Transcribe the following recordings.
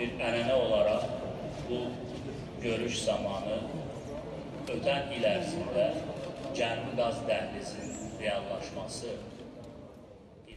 bir ənənə olaraq bu görüş zamanı ötən il ərzində Cənubi qaz dəhlizinin reallaşması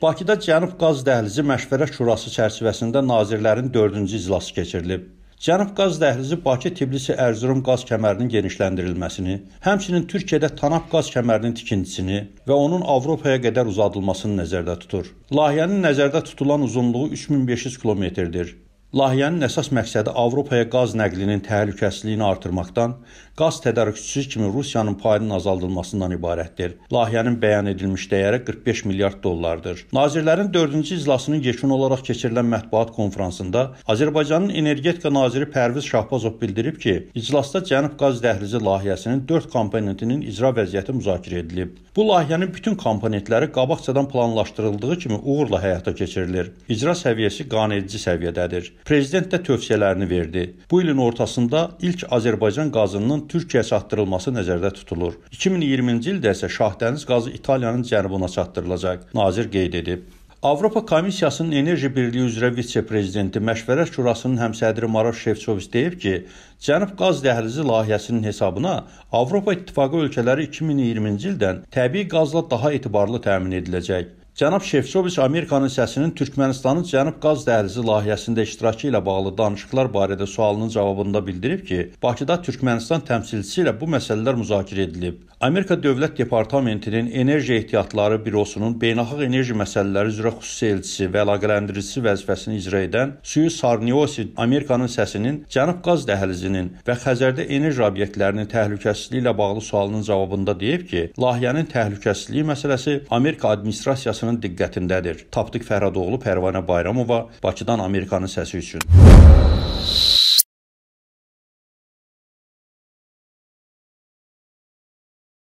Bakıda Cənub Qaz Dəhlizi Məşvərət Şurası çərçivəsində nazirlərin 4-cü iclası keçirilib. Cənub Qaz Dəhlizi Bakı-Tbilisi-Ərzurum qaz kəmərinin genişləndirilməsini, həmçinin Türkiyədə Tanap qaz kəmərinin tikintisini və onun Avropaya qədər uzadılmasını nəzərdə tutur. Layihənin nəzərdə tutulan uzunluğu 3500 kilometrdir. Layihənin əsas məqsədi Avropaya qaz nəqlinin təhlükəsizliyini artırmaqdan, qaz tədarükçüsü kimi Rusiyanın payının azaldılmasından ibarətdir. Layihənin bəyan edilmiş dəyəri 45 milyard dollardır. Nazirlərin 4-cü iclasının yekun olaraq keçirilən mətbuat konfransında Azərbaycanın energetika naziri Pərviz Şahbazov bildirib ki, iclasda Cənub qaz dəhlizi layihəsinin 4 komponentinin icra vəziyyəti müzakirə edilib. Bu layihənin bütün komponentləri qabaqcadan planlaşdırıldığı kimi uğurla həyata keçirilir. İcra səviyyəsi qanedici səviyyədədir. Prezident də tövsiyələrini verdi. Bu ilin ortasında ilk Azərbaycan qazının Türkiyəyə çatdırılması nəzərdə tutulur. 2020-ci ildə isə Şahdəniz qazı İtaliyanın cənubuna çatdırılacaq, nazir qeyd edib. Avropa Komissiyasının Enerji Birliyi üzrə vitse-prezidenti Məşvərət Şurasının həmsədri Maroş Şevçoviç deyib ki, Cənub qaz dəhlizi layihəsinin hesabına Avropa İttifaqı ölkələri 2020-ci ildən təbii qazla daha etibarlı təmin ediləcək. Cənab Şefçoviç Amerikanın səsinin Türkmənistanın Cənub qaz dəhlizi layihəsində iştirakı ilə bağlı danışıqlar barədə sualının cavabında bildirib ki, Bakıda Türkmənistan təmsilçisi ilə bu məsələlər müzakirə edilib. Amerika Dövlət Departamentinin Enerji Ehtiyatları Bürosunun beynəlxalq enerji məsələləri üzrə xüsusi elçisi və əlaqələndiricisi vəzifəsini icra edən Suyu Sarniosi Amerikanın səsinin Cənub qaz dəhlizinin və Xəzərdə enerji obyektlərinin təhlükəsizliyi ilə bağlı sualının cavabında deyib ki, layihənin təhlükəsizliyi məsələsi Amerika administrasiyası dünyasının diqqətindədir. Tapdıq Fərhadoğlu, Pərvanə Bayramova, Bakıdan Amerikanın səsi üçün.